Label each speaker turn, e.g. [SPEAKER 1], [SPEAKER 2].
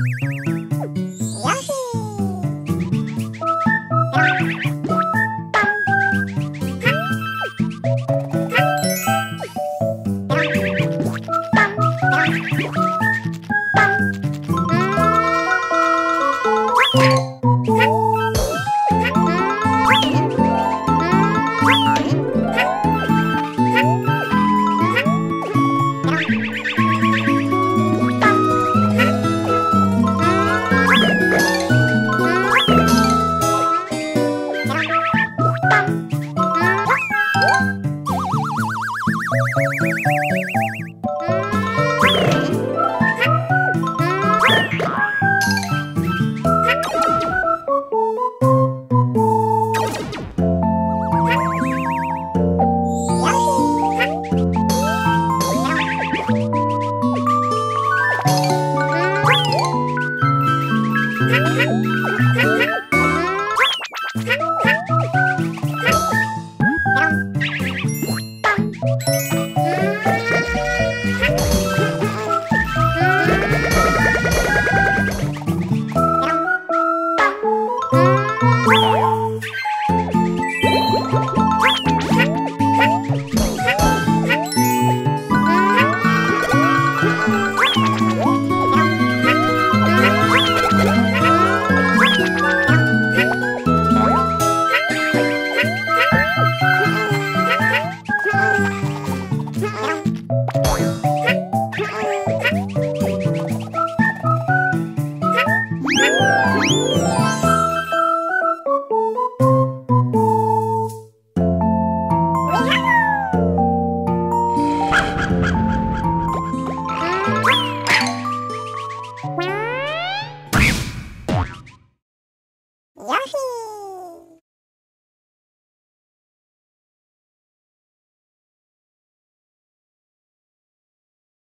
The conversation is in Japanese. [SPEAKER 1] Bye. Ha ha! thank you